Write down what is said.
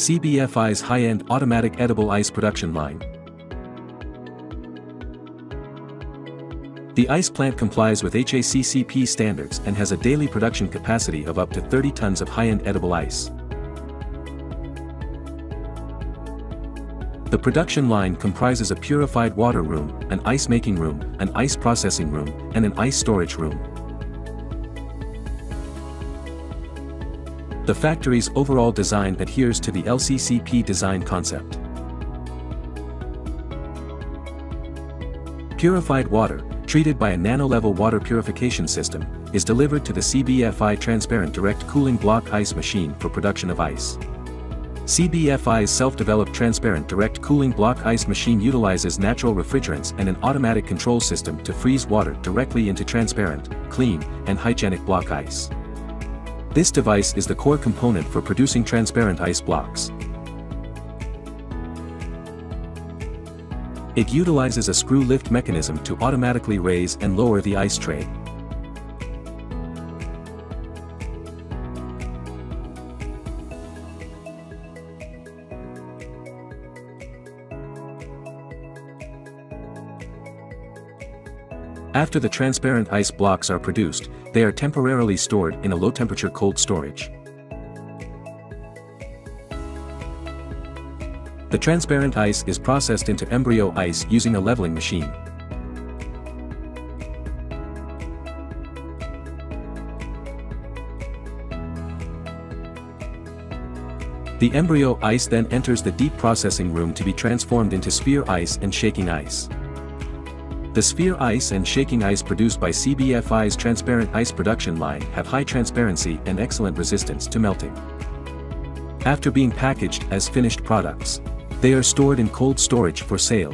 CBFI's high-end automatic edible ice production line. The ice plant complies with HACCP standards and has a daily production capacity of up to 30 tons of high-end edible ice. The production line comprises a purified water room, an ice making room, an ice processing room, and an ice storage room. The factory's overall design adheres to the LCCP design concept. Purified water, treated by a nano-level water purification system, is delivered to the CBFI transparent direct cooling block ice machine for production of ice. CBFI's self-developed transparent direct cooling block ice machine utilizes natural refrigerants and an automatic control system to freeze water directly into transparent, clean, and hygienic block ice. This device is the core component for producing transparent ice blocks. It utilizes a screw lift mechanism to automatically raise and lower the ice tray. After the transparent ice blocks are produced, they are temporarily stored in a low-temperature cold storage. The transparent ice is processed into embryo ice using a leveling machine. The embryo ice then enters the deep processing room to be transformed into sphere ice and shaking ice. The sphere ice and shaking ice produced by CBFI's transparent ice production line have high transparency and excellent resistance to melting. After being packaged as finished products, they are stored in cold storage for sale.